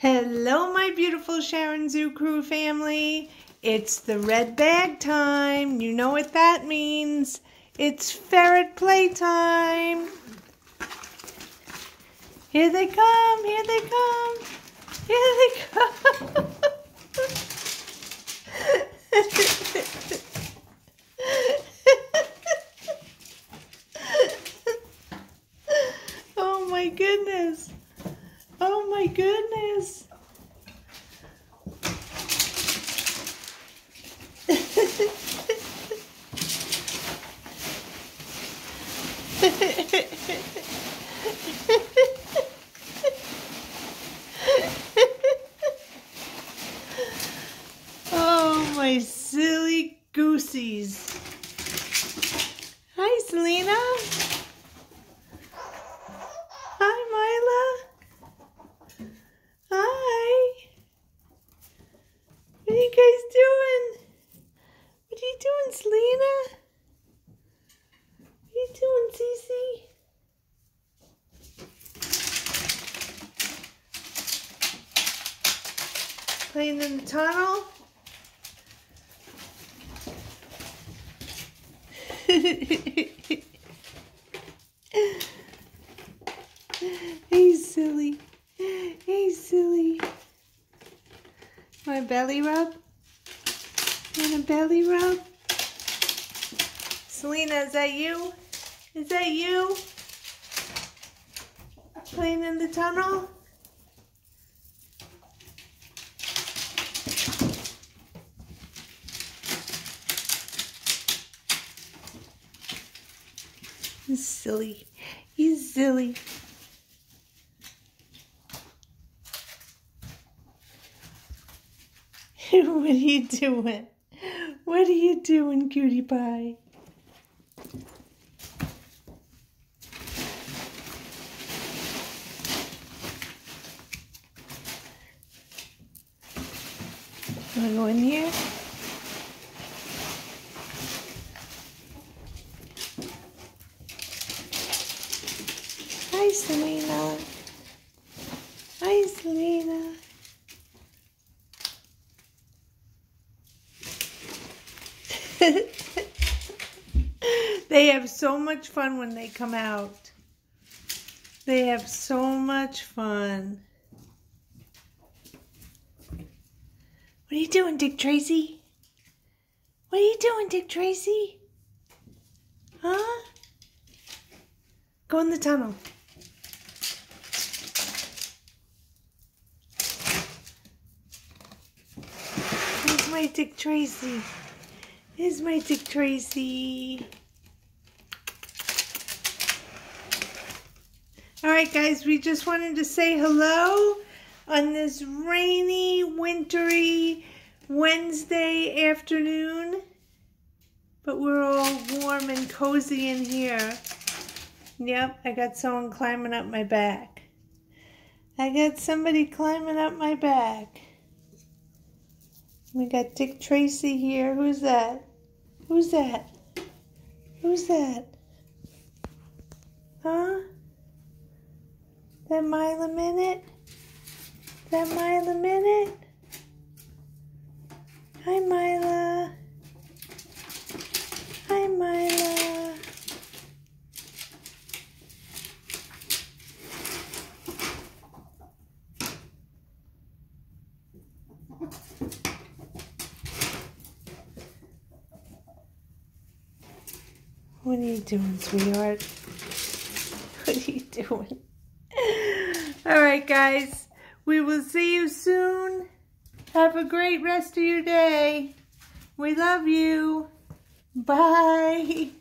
Hello, my beautiful Sharyn Zoo Crew family. It's the red bag time. You know what that means. It's ferret playtime. Here they come, here they come, here they come. oh my goodness. Oh my goodness. oh my silly goosies. Hi Selena. Hi Mila. Hi. What are you guys doing? What are you doing, What are you doing, Cece? Playing in the tunnel? hey, silly. Hey, silly. My belly rub? Want a belly rub? Selena, is that you? Is that you? Playing in the tunnel? Silly. He's silly. what are you doing? What are you doing, cutie pie? Wanna go in here? Hi, Selena. Hi, Selena. they have so much fun when they come out. They have so much fun. What are you doing, Dick Tracy? What are you doing, Dick Tracy? Huh? Go in the tunnel. Here's my Dick Tracy. Here's my Dick Tracy. All right, guys, we just wanted to say hello on this rainy, wintry Wednesday afternoon. But we're all warm and cozy in here. Yep, I got someone climbing up my back. I got somebody climbing up my back. We got Dick Tracy here. Who's that? Who's that? Who's that? Huh? That Mila Minute? That Mila Minute? Hi, Mila. Hi, Mila. What are you doing, sweetheart? What are you doing? All right, guys. We will see you soon. Have a great rest of your day. We love you. Bye.